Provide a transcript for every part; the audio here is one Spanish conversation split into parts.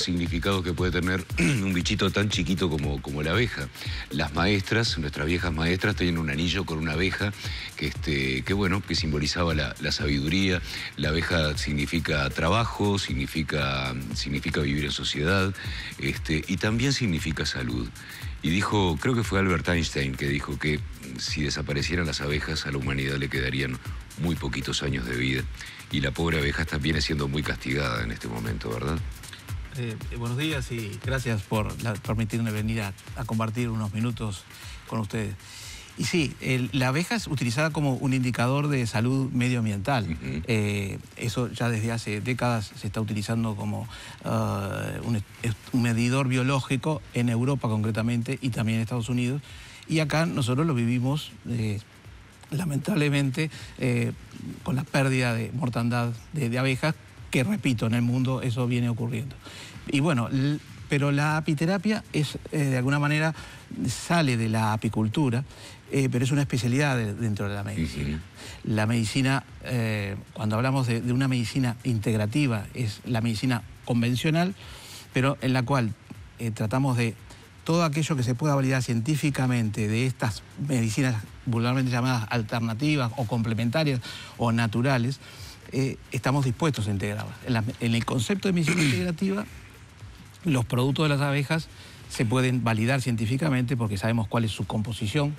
significado que puede tener un bichito tan chiquito como, como la abeja. Las maestras, nuestras viejas maestras, tenían un anillo con una abeja que, este, que bueno, que simbolizaba la, sabiduría. La abeja significa trabajo, significa, significa vivir en sociedad este, y también significa salud. Y dijo, creo que fue Albert Einstein que dijo que si desaparecieran las abejas a la humanidad le quedarían muy poquitos años de vida. Y la pobre abeja está, viene siendo muy castigada en este momento, ¿verdad? Eh, buenos días y gracias por permitirme venir a, compartir unos minutos con ustedes. Y sí, la abeja es utilizada como un indicador de salud medioambiental. Eh, eso ya desde hace décadas se está utilizando como uh, un, medidor biológico en Europa concretamente y también en Estados Unidos. Y acá nosotros lo vivimos eh, lamentablemente con la pérdida de mortandad de abejas que repito, en el mundo eso viene ocurriendo. Y bueno, pero la apiterapia es, eh, de alguna manera, sale de la apicultura, eh, pero es una especialidad dentro de la medicina. La medicina, eh, cuando hablamos de, una medicina integrativa, es la medicina convencional, pero en la cual tratamos de todo aquello que se pueda validar científicamente de estas medicinas vulgarmente llamadas alternativas o complementarias o naturales, eh, estamos dispuestos a integrarlas. En, el concepto de medicina integrativa, los productos de las abejas se pueden validar científicamente porque sabemos cuál es su composición,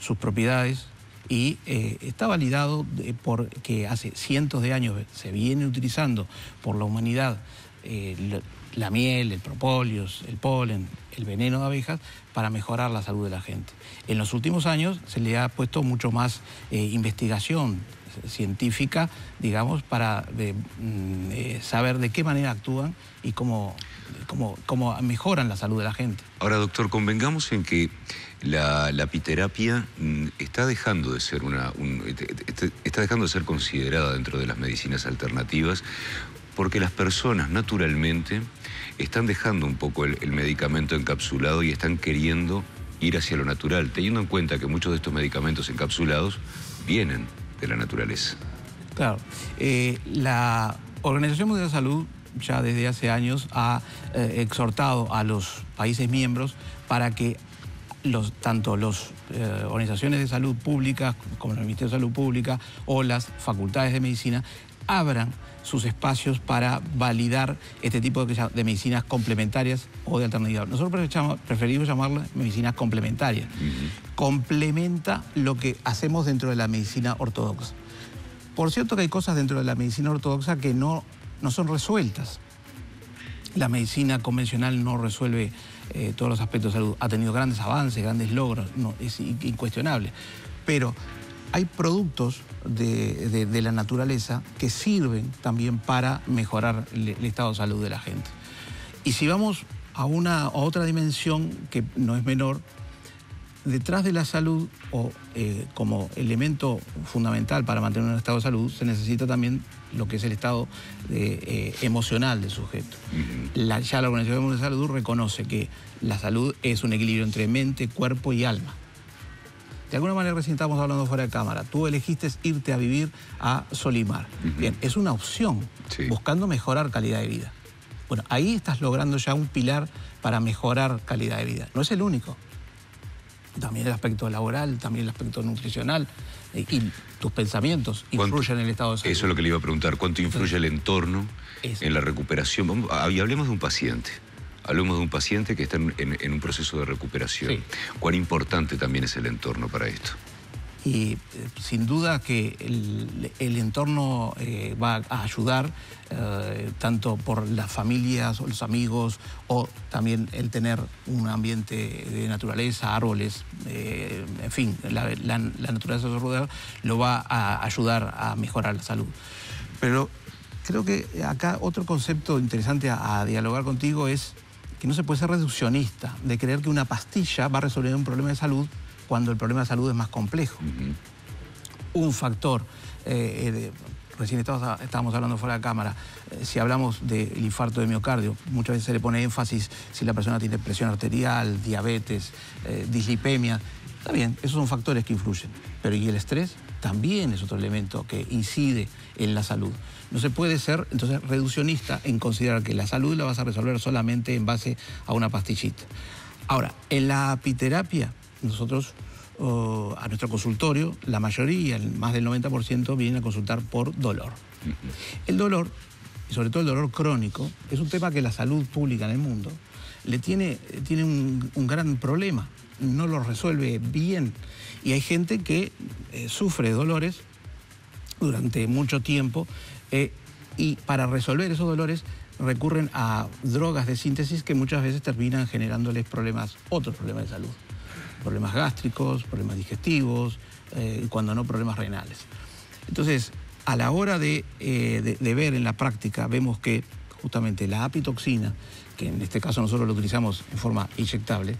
sus propiedades, y eh, está validado porque hace cientos de años se viene utilizando por la humanidad eh, la miel, el propóleo, el polen, el veneno de abejas para mejorar la salud de la gente. En los últimos años se le ha puesto mucho más investigación científica, digamos, para mm, eh, saber de qué manera actúan y cómo, cómo, cómo, mejoran la salud de la gente. Ahora, doctor, convengamos en que la, la mm, está dejando de ser una, está dejando de ser considerada dentro de las medicinas alternativas porque las personas naturalmente están dejando un poco el medicamento encapsulado y están queriendo ir hacia lo natural, teniendo en cuenta que muchos de estos medicamentos encapsulados vienen de la naturaleza. Claro. Eh, la Organización Mundial de Salud ya desde hace años ha eh, exhortado a los países miembros para que los, tanto las eh, organizaciones de salud públicas como el Ministerio de Salud Pública o las facultades de medicina abran sus espacios para validar este tipo de, medicinas complementarias o de alternativas. Nosotros preferimos llamarlas medicinas complementarias. Complementa lo que hacemos dentro de la medicina ortodoxa. Por cierto que hay cosas dentro de la medicina ortodoxa que no, no son resueltas. La medicina convencional no resuelve eh, todos los aspectos de salud. Ha tenido grandes avances, grandes logros, no, es incuestionable. Pero hay productos de, la naturaleza que sirven también para mejorar el, estado de salud de la gente. Y si vamos a, una, a otra dimensión que no es menor, detrás de la salud o eh, como elemento fundamental para mantener un estado de salud se necesita también lo que es el estado eh, emocional del sujeto. ya la Organización Mundial de Salud reconoce que la salud es un equilibrio entre mente, cuerpo y alma. De alguna manera recién estábamos hablando fuera de cámara. Tú elegiste irte a vivir a Solimar. Bien, es una opción, buscando mejorar calidad de vida. Bueno, ahí estás logrando ya un pilar para mejorar calidad de vida. No es el único. También el aspecto laboral, también el aspecto nutricional eh, y tus pensamientos influyen en el estado de salud. Eso es lo que le iba a preguntar. ¿Cuánto influye el entorno en la recuperación? y hablemos de un paciente. Hablemos de un paciente que está en, un proceso de recuperación. ¿Cuán importante también es el entorno para esto? Y eh, sin duda que el, entorno eh, va a ayudar eh, tanto por las familias o los amigos o también el tener un ambiente de naturaleza, árboles, en fin, la, la, la naturaleza lo va a ayudar a mejorar la salud. Pero creo que acá otro concepto interesante a dialogar contigo es que no se puede ser reduccionista de creer que una pastilla va a resolver un problema de salud cuando el problema de salud es más complejo. Un factor, eh, eh, recién estábamos, hablando fuera de cámara, eh, si hablamos del infarto de miocardio, muchas veces se le pone énfasis si la persona tiene presión arterial, diabetes, dislipemia. Está bien, esos son factores que influyen. Pero ¿y el estrés? También es otro elemento que incide en la salud. No se puede ser entonces reduccionista en considerar que la salud la vas a resolver solamente en base a una pastillita. Ahora, en la apiterapia, nosotros a nuestro consultorio, la mayoría, más del 90%, vienen a consultar por dolor. El dolor, y sobre todo el dolor crónico, es un tema que la salud pública en el mundo le tiene, tiene un, gran problema, no lo resuelve bien. Y hay gente que eh, sufre dolores durante mucho tiempo eh, y para resolver esos dolores recurren a drogas de síntesis que muchas veces terminan generándoles problemas, otros problemas de salud. Problemas gástricos, problemas digestivos, eh, cuando no problemas renales. Entonces, a la hora de, de ver en la práctica, vemos que justamente la apitoxina que en este caso nosotros lo utilizamos en forma inyectable,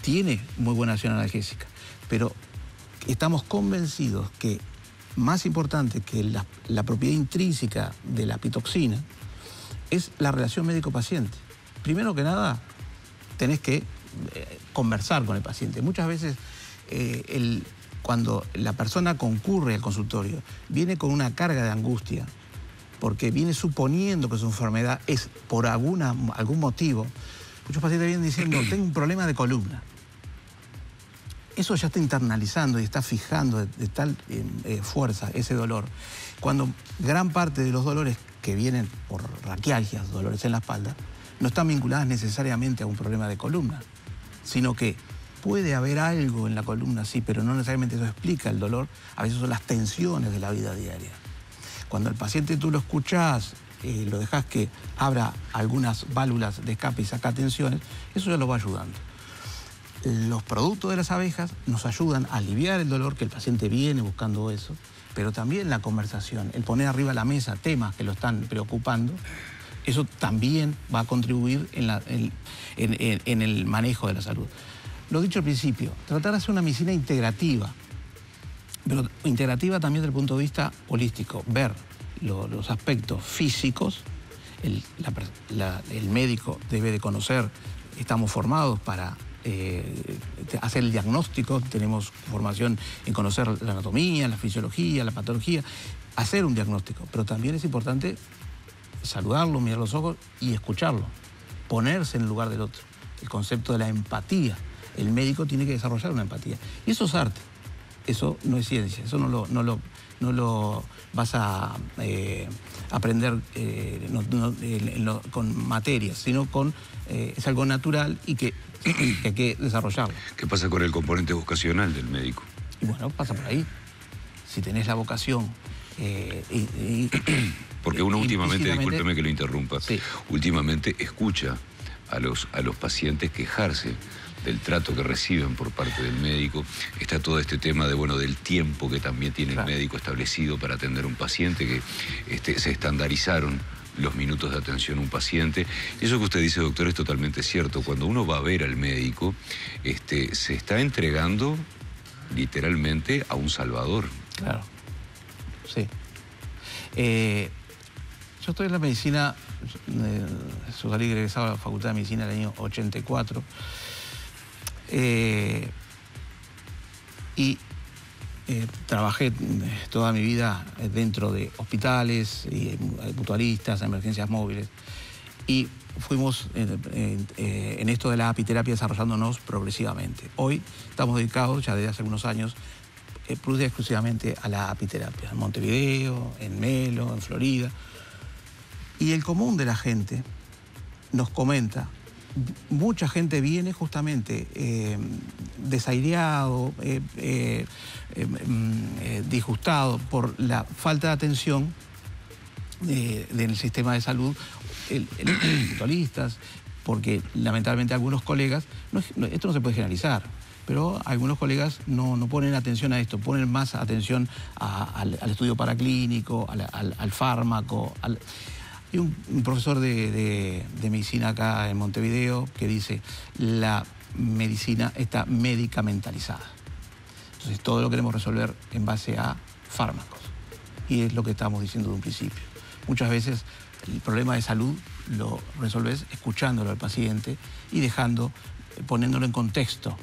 tiene muy buena acción analgésica, pero estamos convencidos que más importante que la, propiedad intrínseca de la pitoxina es la relación médico-paciente. Primero que nada, tenés que eh, conversar con el paciente. Muchas veces eh, cuando la persona concurre al consultorio, viene con una carga de angustia, porque viene suponiendo que su enfermedad es por alguna, algún motivo. Muchos pacientes vienen diciendo, tengo un problema de columna. Eso ya está internalizando y está fijando de, tal eh, fuerza ese dolor. Cuando gran parte de los dolores que vienen por raquialgias, dolores en la espalda, no están vinculadas necesariamente a un problema de columna, sino que puede haber algo en la columna, sí, pero no necesariamente eso explica el dolor, a veces son las tensiones de la vida diaria. Cuando el paciente tú lo escuchás, eh, lo dejas que abra algunas válvulas de escape y saca tensiones, eso ya lo va ayudando. Los productos de las abejas nos ayudan a aliviar el dolor que el paciente viene buscando eso, pero también la conversación, el poner arriba la mesa temas que lo están preocupando, eso también va a contribuir en, el manejo de la salud. Lo dicho al principio, tratar de hacer una medicina integrativa, pero integrativa también desde el punto de vista holístico, ver los aspectos físicos, el, médico debe de conocer, estamos formados para eh, hacer el diagnóstico, tenemos formación en conocer la anatomía, la fisiología, la patología, hacer un diagnóstico, pero también es importante saludarlo, mirar los ojos y escucharlo, ponerse en el lugar del otro. El concepto de la empatía. El médico tiene que desarrollar una empatía. Y eso es arte eso no es ciencia, eso no lo, no lo, no lo vas a eh, aprender eh, con materias, sino con, eh, es algo natural y que, hay que desarrollarlo. ¿Qué pasa con el componente vocacional del médico? Y bueno, pasa por ahí. Si tenés la vocación y, Porque uno últimamente, discúlpeme que lo interrumpa, últimamente escucha a los, a los pacientes quejarse del trato que reciben por parte del médico. Está todo este tema de, bueno, del tiempo que también tiene el médico establecido para atender a un paciente, que este, se estandarizaron los minutos de atención a un paciente. Eso que usted dice, doctor, es totalmente cierto. Cuando uno va a ver al médico, este, se está entregando literalmente a un salvador. Claro, sí. Eh, yo estoy en la medicina, eh, salí egresado a la Facultad de Medicina en el año 84. Eh, y eh, trabajé eh, toda mi vida dentro de hospitales, mutualistas, emergencias móviles. Y fuimos en esto de la apiterapia desarrollándonos progresivamente. Hoy estamos dedicados, ya desde hace algunos años, exclusivamente a la apiterapia, en Montevideo, en Melo, en Florida. Y el común de la gente nos comenta mucha gente viene justamente eh, eh, eh, mm, disgustado por la falta de atención del sistema de salud, especialistas, porque lamentablemente algunos colegas, esto no se puede generalizar, pero algunos colegas no, ponen atención a esto, ponen más atención al, estudio paraclínico, al, fármaco. Hay un, profesor de, medicina acá en Montevideo que dice, la medicina está medicamentalizada. Entonces todo lo queremos resolver en base a fármacos. Y es lo que estamos diciendo de un principio. Muchas veces el problema de salud lo resolves escuchándolo al paciente y dejando poniéndolo en contexto.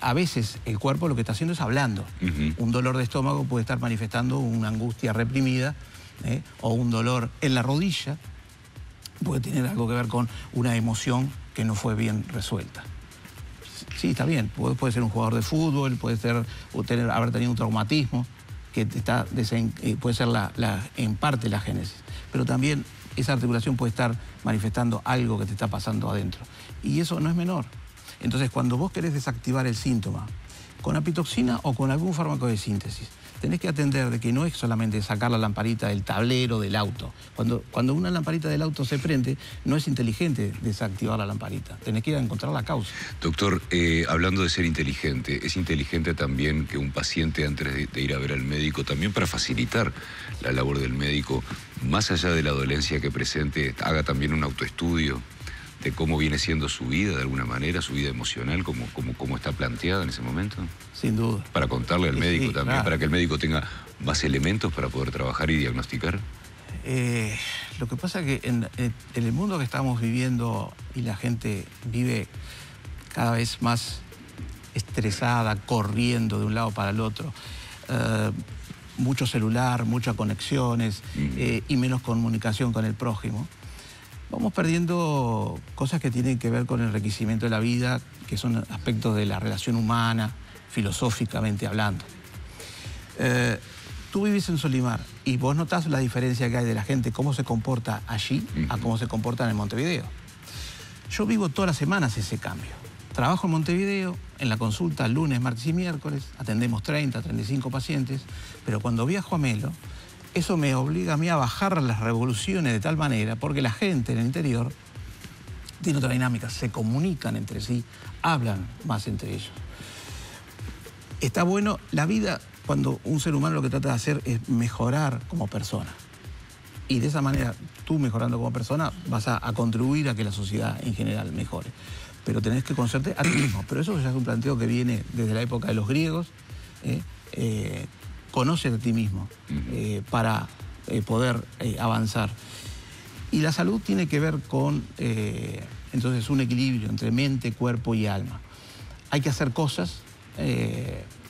a veces el cuerpo lo que está haciendo es hablando. Un dolor de estómago puede estar manifestando una angustia reprimida ¿eh? o un dolor en la rodilla puede tener algo que ver con una emoción que no fue bien resuelta. Sí, está bien, puede, ser un jugador de fútbol, puede ser, haber tenido un traumatismo, que está eh, puede ser en parte la génesis, pero también esa articulación puede estar manifestando algo que te está pasando adentro. Y eso no es menor. Entonces, cuando vos querés desactivar el síntoma, con apitoxina o con algún fármaco de síntesis, tenés que atender de que no es solamente sacar la lamparita del tablero del auto. Cuando, cuando una lamparita del auto se prende, no es inteligente desactivar la lamparita. Tenés que ir a encontrar la causa. Doctor, eh, hablando de ser inteligente, ¿es inteligente también que un paciente antes de ir a ver al médico, también para facilitar la labor del médico, más allá de la dolencia que presente, haga también un autoestudio? De cómo viene siendo su vida de alguna manera, su vida emocional, cómo, cómo, está planteada en ese momento? Sin duda. Para contarle al médico también, para que el médico tenga más elementos para poder trabajar y diagnosticar. Eh, lo que pasa es que en, el mundo que estamos viviendo y la gente vive cada vez más estresada, corriendo de un lado para el otro, eh, mucho celular, muchas conexiones eh, y menos comunicación con el prójimo vamos perdiendo cosas que tienen que ver con el enriquecimiento de la vida, que son aspectos de la relación humana, filosóficamente hablando. Eh, tú vivís en Solimar y vos notás la diferencia que hay de la gente, cómo se comporta allí a cómo se comporta en Montevideo. Yo vivo todas las semanas ese cambio. Trabajo en Montevideo, en la consulta lunes, martes y miércoles, atendemos 30, 35 pacientes, pero cuando viajo a Melo, eso me obliga a mí a bajar las revoluciones de tal manera, porque la gente en el interior tiene otra dinámica, se comunican entre sí, hablan más entre ellos. Está bueno, la vida, cuando un ser humano lo que trata de hacer es mejorar como persona. Y de esa manera, tú mejorando como persona, vas a, contribuir a que la sociedad en general mejore. Pero tenés que conocerte a ti mismo. Pero eso ya es un planteo que viene desde la época de los griegos. ¿eh? Eh, conoce a ti mismo eh, para eh, poder eh, avanzar. Y la salud tiene que ver con, entonces, un equilibrio entre mente, cuerpo y alma. Hay que hacer cosas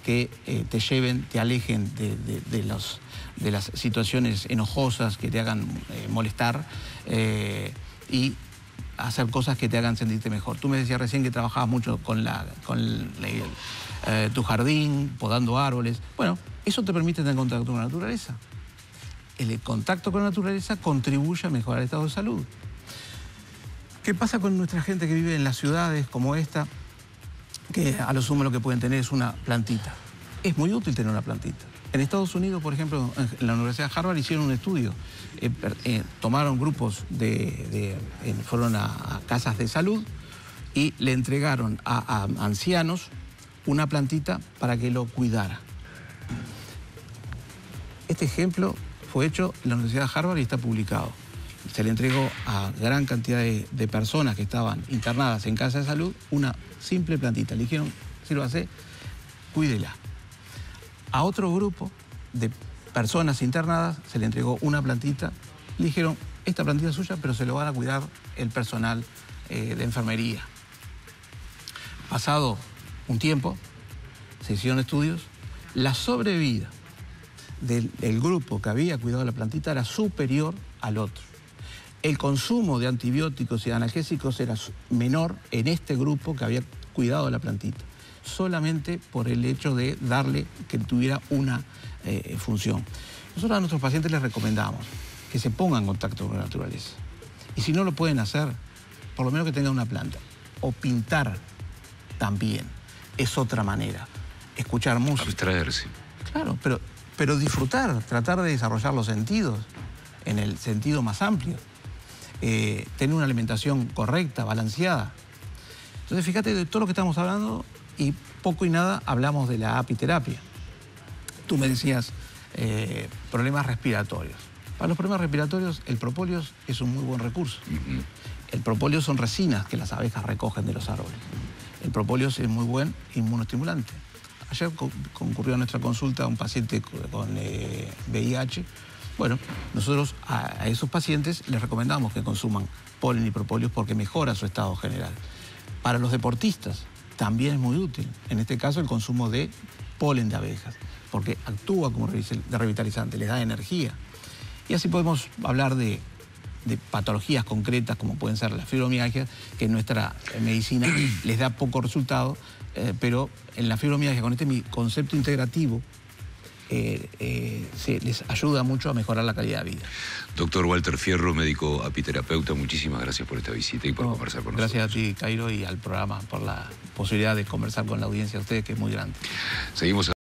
que te lleven, te alejen de, los, de las situaciones enojosas que te hagan molestar y hacer cosas que te hagan sentirte mejor. Tú me decías recién que trabajabas mucho con, la, con tu jardín, podando árboles. Bueno, eso te permite tener contacto con la naturaleza. El contacto con la naturaleza contribuye a mejorar el estado de salud. ¿Qué pasa con nuestra gente que vive en las ciudades como esta, que a lo sumo lo que pueden tener es una plantita? Es muy útil tener una plantita. En Estados Unidos, por ejemplo, en la Universidad de Harvard hicieron un estudio. Eh, eh, tomaron grupos de, fueron a, casas de salud y le entregaron a ancianos una plantita para que lo cuidara. Este ejemplo fue hecho en la Universidad de Harvard y está publicado. Se le entregó a gran cantidad de, personas que estaban internadas en casa de salud una simple plantita. Le dijeron, hace, cuídela. A otro grupo de personas internadas se le entregó una plantita. Le dijeron, esta plantita es suya, pero se lo van a cuidar el personal eh, de enfermería. Pasado un tiempo, se hicieron estudios, la sobrevida del grupo que había cuidado la plantita era superior al otro. El consumo de antibióticos y analgésicos era menor en este grupo que había cuidado la plantita, solamente por el hecho de darle que tuviera una eh, función. Nosotros a nuestros pacientes les recomendamos que se pongan en contacto con la naturaleza. Y si no lo pueden hacer, por lo menos que tengan una planta. O pintar también. Es otra manera. Escuchar música. Abstraerse. Claro, pero pero disfrutar, tratar de desarrollar los sentidos en el sentido más amplio, eh, tener una alimentación correcta, balanceada. Entonces, fíjate de todo lo que estamos hablando y poco y nada hablamos de la apiterapia. Tú me decías eh, problemas respiratorios. Para los problemas respiratorios, el propóleo es un muy buen recurso. El propóleo son resinas que las abejas recogen de los árboles. El propóleo es muy buen inmunoestimulante. Ayer concurrió a nuestra consulta un paciente con VIH. Eh, bueno, nosotros a, esos pacientes les recomendamos que consuman polen y propóleos porque mejora su estado general. Para los deportistas también es muy útil. En este caso el consumo de polen de abejas, porque actúa como revitalizante, les da energía. Y así podemos hablar de, patologías concretas como pueden ser las fibromialgias, que en nuestra medicina les da poco resultado, eh, pero en la fibromialgia con este concepto integrativo eh, eh, se les ayuda mucho a mejorar la calidad de vida. Doctor Walter Fierro, médico apiterapeuta, muchísimas gracias por esta visita y por conversar con nosotros. Gracias a ti, Cairo, y al programa por la posibilidad de conversar con la audiencia de ustedes, que es muy grande. Seguimos